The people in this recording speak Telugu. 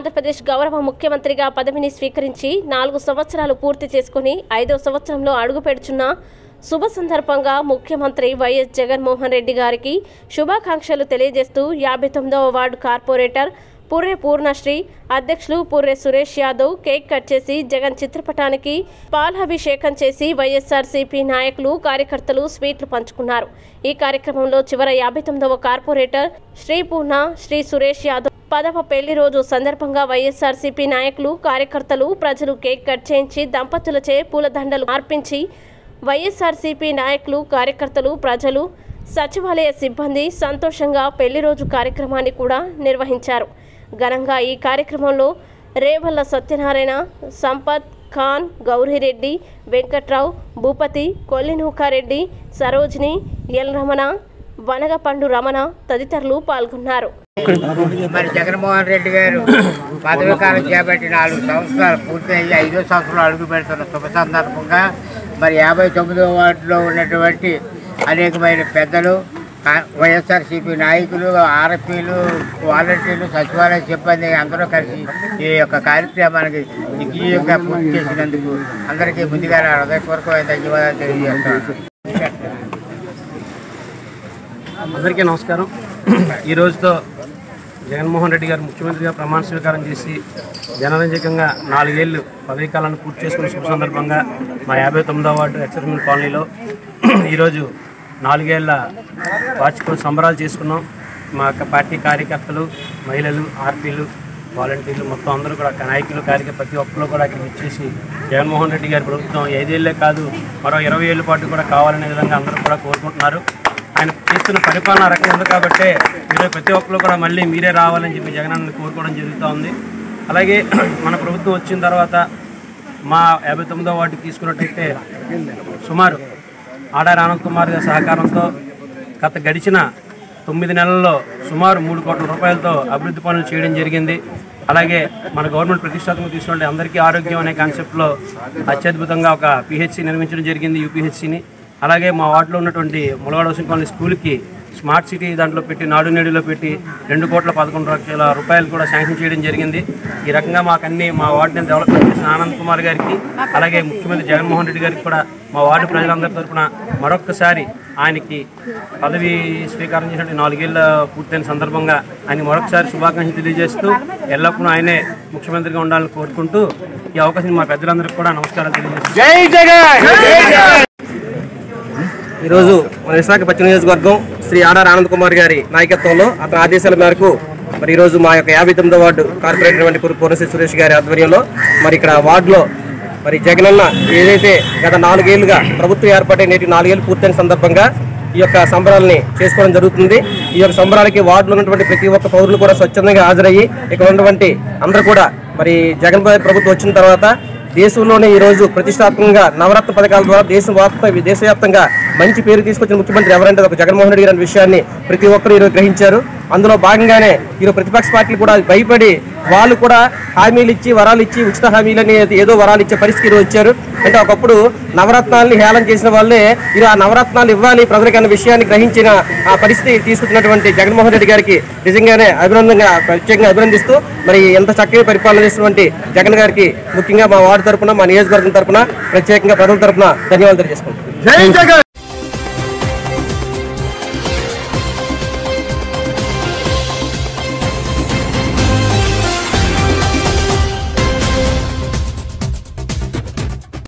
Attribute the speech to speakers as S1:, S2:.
S1: ఆంధ్రప్రదేశ్ గౌరవ ముఖ్యమంత్రిగా పదవిని స్వీకరించి నాలుగు సంవత్సరాలు పూర్తి చేసుకుని ఐదో సంవత్సరంలో అడుగుపెడుచున్న శుభ సందర్భంగా ముఖ్యమంత్రి వైఎస్ జగన్మోహన్ రెడ్డి గారికి శుభాకాంక్షలు తెలియజేస్తూ యాభై తొమ్మిదవ వార్డు కార్పొరేటర్ పూర్రే పూర్ణశ్రీ అధ్యక్షులు పూర్రే సురేష్ యాదవ్ కేక్ కట్ చేసి జగన్ చిత్రపటానికి పాలాభిషేకం చేసి వైఎస్ఆర్సీపీ నాయకులు కార్యకర్తలు స్వీట్లు పంచుకున్నారు. ఈ కార్యక్రమంలో చివర యాభై తొమ్మిదవ కార్పొరేటర్ శ్రీ పూర్ణ శ్రీ సురేష్ యాదవ్ పదవ పెళ్ళి రోజు సందర్భంగా వైఎస్ఆర్సీపీ నాయకులు కార్యకర్తలు ప్రజలు కేక్ కట్ చేయించి దంపతులచే పూలదండలు అర్పించి వైఎస్ఆర్సీపీ నాయకులు కార్యకర్తలు ప్రజలు సచివాలయ సిబ్బంది సంతోషంగా పెళ్ళి రోజు కార్యక్రమాన్ని కూడా నిర్వహించారు. ఘనంగా ఈ కార్యక్రమంలో రేవల్ల సత్యనారాయణ సంపత్ ఖాన్ గౌరీరెడ్డి వెంకట్రావు భూపతి కొల్లినూకారెడ్డి సరోజిని ఎల్ రమణ వనగపండు రమణ తదితరులు పాల్గొన్నారు.
S2: మరి జగన్మోహన్ రెడ్డి గారు పదవి కాలం చేపట్టి నాలుగు సంవత్సరాలు పూర్తయ్యి ఐదో సంవత్సరాలు అడుగు పెడుతున్న శుభ సందర్భంగా మరి యాభై తొమ్మిదో వార్డులో ఉన్నటువంటి అనేకమైన పెద్దలు వైఎస్ఆర్సీపీ నాయకులు ఆర్ఎఫ్పీలు వాలంటీర్లు సచివాలయ సిబ్బంది అందరూ కలిసి ఈ యొక్క కార్యక్రమానికి దిగ్విజయంగా పూర్తి చేసినందుకు అందరికీ ముందుగా హృదయపూర్వకమైన ధన్యవాదాలు తెలియజేస్తున్నాను.
S3: అందరికీ నమస్కారం. ఈ రోజుతో జగన్మోహన్ రెడ్డి గారు ముఖ్యమంత్రిగా ప్రమాణ స్వీకారం చేసి జనరంజకంగా నాలుగేళ్ళు పదవీ కాలాన్ని పూర్తి చేసుకున్న శుభ సందర్భంగా మా యాభై తొమ్మిదవ వార్డు ఎక్సర్మిల్ కాలనీలో ఈరోజు నాలుగేళ్ళ వార్షిక సంబరాలు చేసుకున్నాం. మా యొక్క పార్టీ కార్యకర్తలు మహిళలు ఆర్పీలు వాలంటీర్లు మొత్తం అందరూ కూడా నాయకులు కార్యకర్త ప్రతి ఒక్కరు కూడా ఇక్కడికి వచ్చేసి జగన్మోహన్ రెడ్డి గారి ప్రభుత్వం ఐదేళ్ళే కాదు మరో ఇరవై ఏళ్ళ పాటు కూడా కావాలనే విధంగా అందరూ కూడా కోరుకుంటున్నారు. ఆయన చేస్తున్న పరిపాలన రకం రకంగా ఉంది కాబట్టి మీరు ప్రతి ఒక్కరు కూడా మళ్ళీ మీరే రావాలని చెప్పి జగన్ కోరుకోవడం జరుగుతూ ఉంది. అలాగే మన ప్రభుత్వం వచ్చిన తర్వాత మా యాభై తొమ్మిదో వార్డు తీసుకున్నట్టయితే సుమారు ఆడారి ఆనంద్ కుమార్ గారి సహకారంతో గత గడిచిన తొమ్మిది నెలల్లో సుమారు మూడు కోట్ల రూపాయలతో అభివృద్ధి పనులు చేయడం జరిగింది. అలాగే మన గవర్నమెంట్ ప్రతిష్టాత్మక తీసుకుంటే అందరికీ ఆరోగ్యం అనే కాన్సెప్ట్లో అత్యద్భుతంగా ఒక పిహెచ్సి నిర్మించడం జరిగింది యూపీహెచ్సిని అలాగే మా వార్డులో ఉన్నటువంటి ములవాడ హౌసింగ్ కాలనీ స్కూల్కి స్మార్ట్ సిటీ దాంట్లో పెట్టి నాడు నేడులో పెట్టి రెండు కోట్ల పదకొండు లక్షల రూపాయలు కూడా శాంక్షన్ చేయడం జరిగింది. ఈ రకంగా మాకన్నీ మా వార్డుని డెవలప్మెంట్ చేసిన ఆనంద్ కుమార్ గారికి అలాగే ముఖ్యమంత్రి జగన్మోహన్ రెడ్డి గారికి కూడా మా వార్డు ప్రజలందరి తరఫున మరొక్కసారి ఆయనకి పదవి స్వీకారం చేసిన నాలుగేళ్ళ పూర్తయిన సందర్భంగా ఆయన మరొకసారి శుభాకాంక్షలు తెలియజేస్తూ ఎల్లప్పుడూ ఆయనే ముఖ్యమంత్రిగా ఉండాలని కోరుకుంటూ ఈ అవకాశం మా పెద్దలందరికీ కూడా నమస్కారం తెలియజేస్తాను
S4: ఈరోజు మన విశాఖ పశ్చిమ నియోజకవర్గం శ్రీ ఆడార్ ఆనంద్ కుమార్ గారి నాయకత్వంలో అతని ఆదేశాల మేరకు మరి ఈరోజు మా యొక్క యాభై తొమ్మిదో వార్డు కార్పొరేటర్ వంటి పూర్ణశ్రీ సురేష్ గారి ఆధ్వర్యంలో మరి ఇక్కడ వార్డులో మరి జగనన్న ఏదైతే గత నాలుగేళ్ళుగా ప్రభుత్వం ఏర్పడే నేటి నాలుగేళ్ళు పూర్తయిన సందర్భంగా ఈ యొక్క సంబరాలని చేసుకోవడం జరుగుతుంది. ఈ యొక్క సంబరాలకి వార్డులో ఉన్నటువంటి ప్రతి ఒక్క పౌరులు కూడా స్వచ్ఛందంగా హాజరయ్యి ఇక్కడ ఉన్నటువంటి అందరూ కూడా మరి జగన్ ప్రభుత్వం వచ్చిన తర్వాత దేశంలోనే ఈ రోజు ప్రతిష్టాత్మకంగా నవరత్న పథకాల ద్వారా దేశం దేశవ్యాప్తంగా మంచి పేరు తీసుకొచ్చిన ముఖ్యమంత్రి ఎవరంటే ఒక జగన్మోహన్ రెడ్డి గారి విషయాన్ని ప్రతి ఒక్కరు ఈరోజు గ్రహించారు. అందులో భాగంగానే ఈరోజు ప్రతిపక్ష పార్టీలు కూడా భయపడి వాళ్ళు కూడా హామీలు ఇచ్చి వరాలు ఇచ్చి ఉచిత హామీలని ఏదో వరాలు ఇచ్చే పరిస్థితి వచ్చారు. అంటే ఒకప్పుడు నవరత్నాల్ని హేళన చేసిన వాళ్ళే ఇది ఆ నవరత్నాలు ఇవ్వాలి ప్రజలకు అన్న విషయాన్ని గ్రహించిన ఆ పరిస్థితి తీసుకున్నటువంటి జగన్మోహన్ రెడ్డి గారికి నిజంగానే అభినందనగా ప్రత్యేకంగా అభినందిస్తూ మరి ఎంత చక్కగా పరిపాలన చేసినటువంటి జగన్ గారికి ముఖ్యంగా మా వార్డు తరపున మా నియోజకవర్గం తరపున ప్రత్యేకంగా ప్రజల తరపున ధన్యవాదాలు తెలియజేసుకుంటాం